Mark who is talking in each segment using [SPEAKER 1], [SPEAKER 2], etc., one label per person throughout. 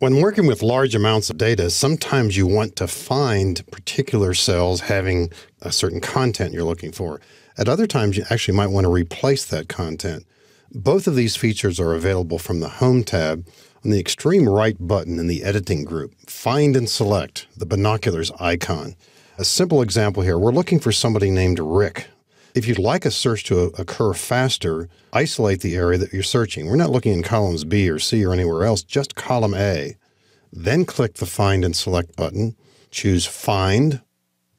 [SPEAKER 1] When working with large amounts of data, sometimes you want to find particular cells having a certain content you're looking for. At other times, you actually might want to replace that content. Both of these features are available from the Home tab on the extreme right button in the editing group. Find and select the binoculars icon. A simple example here, we're looking for somebody named Rick if you'd like a search to occur faster, isolate the area that you're searching. We're not looking in columns B or C or anywhere else, just column A. Then click the Find and Select button, choose Find,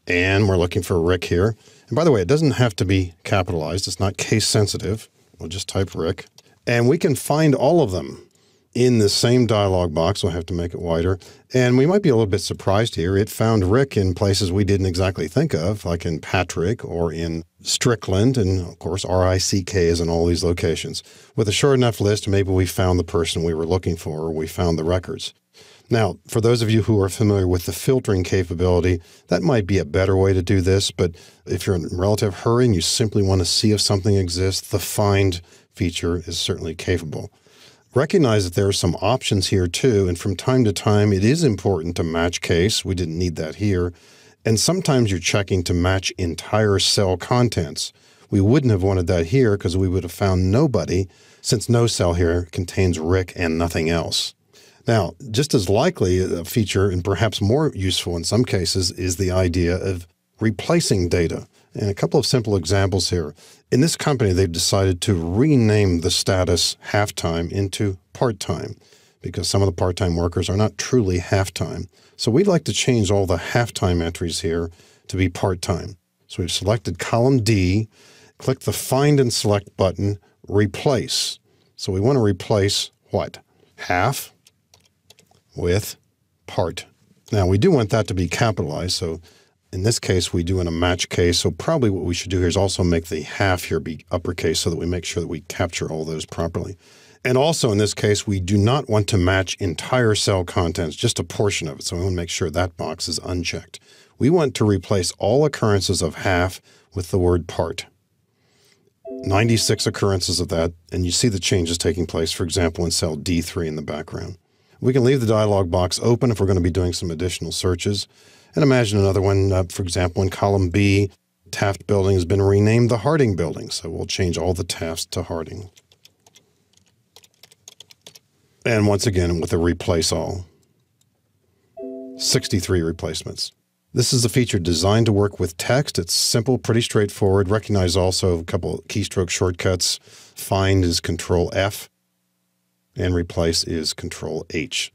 [SPEAKER 1] and we're looking for Rick here. And by the way, it doesn't have to be capitalized. It's not case sensitive. We'll just type Rick. And we can find all of them in the same dialog box. We'll have to make it wider. And we might be a little bit surprised here. It found Rick in places we didn't exactly think of, like in Patrick or in Strickland. And of course, RICK is in all these locations. With a short enough list, maybe we found the person we were looking for or we found the records. Now, for those of you who are familiar with the filtering capability, that might be a better way to do this. But if you're in a relative hurry and you simply want to see if something exists, the find feature is certainly capable recognize that there are some options here too. And from time to time, it is important to match case. We didn't need that here. And sometimes you're checking to match entire cell contents. We wouldn't have wanted that here because we would have found nobody since no cell here contains Rick and nothing else. Now, just as likely a feature and perhaps more useful in some cases is the idea of replacing data. And a couple of simple examples here. In this company, they've decided to rename the status half-time into part-time because some of the part-time workers are not truly half-time. So we'd like to change all the half-time entries here to be part-time. So we've selected column D, click the Find and Select button, Replace. So we want to replace what? Half with part. Now we do want that to be capitalized, so in this case, we do in a match case. So probably what we should do here is also make the half here be uppercase so that we make sure that we capture all those properly. And also in this case, we do not want to match entire cell contents, just a portion of it. So we want to make sure that box is unchecked. We want to replace all occurrences of half with the word part. 96 occurrences of that, and you see the changes taking place, for example, in cell D3 in the background. We can leave the dialog box open if we're going to be doing some additional searches. And imagine another one, uh, for example, in column B, Taft Building has been renamed the Harding Building. So we'll change all the Tafts to Harding. And once again, with a replace all. 63 replacements. This is a feature designed to work with text. It's simple, pretty straightforward. Recognize also a couple keystroke shortcuts. Find is Control F, and replace is Control H.